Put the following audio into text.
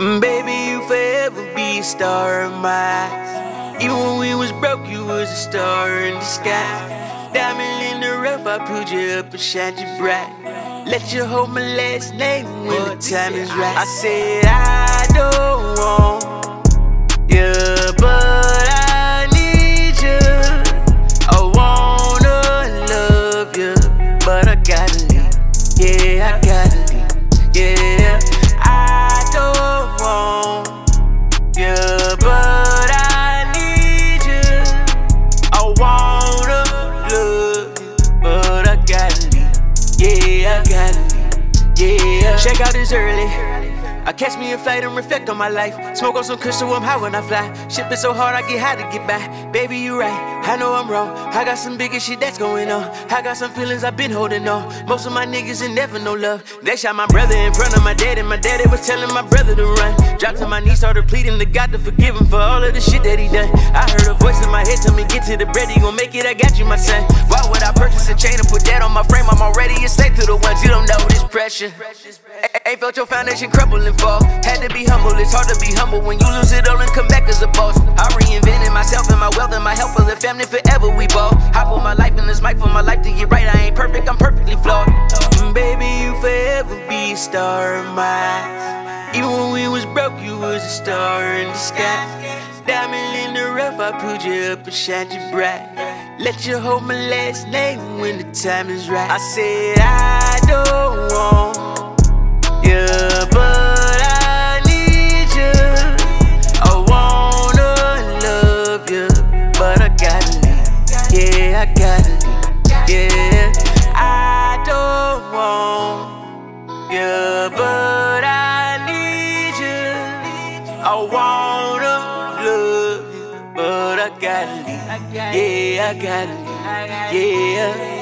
Mm, Baby, you forever be a star in my eyes. Even when we was broke, you was a star in the sky. Diamond in the rough, I pulled you up and shined you bright. Let you hold my last name when the time is right. I said I don't want you, but I need you. I wanna love you, but I gotta leave. Yeah, I gotta check out this early. I catch me a flight and reflect on my life. Smoke on some crystal, I'm high when I fly. Shit is so hard I get high to get by. Baby, you right. I know I'm wrong. I got some bigger shit that's going on. I got some feelings I've been holding on. Most of my niggas ain't never no love. They shot my brother in front of my dad, and My daddy was telling my brother to run. Dropped to my knees, started pleading to God to forgive him for all of the shit that he done. I heard a voice in my head tell me get to the bread. You gon' make it. I got you, my son. Why would I purchase a chain on my frame? I'm already a slave to the ones you don't know this pressure. A- Ain't felt your foundation crumble and fall. Had to be humble, it's hard to be humble when you lose it all and come back as a boss. I reinvented myself and my wealth and my health for the family forever we ball. I put my life in this mic for my life to get right. I ain't perfect, I'm perfectly flawed. Mm, Baby, you forever be a star in my eyes. Even when we was broke, you was a star in the sky. Diamond in the rough, I pulled you up and shined you bright. Let you hold my last name when the time is right. I said I don't want you, but I need you. I wanna love you, but I gotta leave. Yeah, I gotta leave. Yeah, I don't want you, but I need you. I wanna love you, but I gotta leave. Yeah, I gotta leave. Yeah.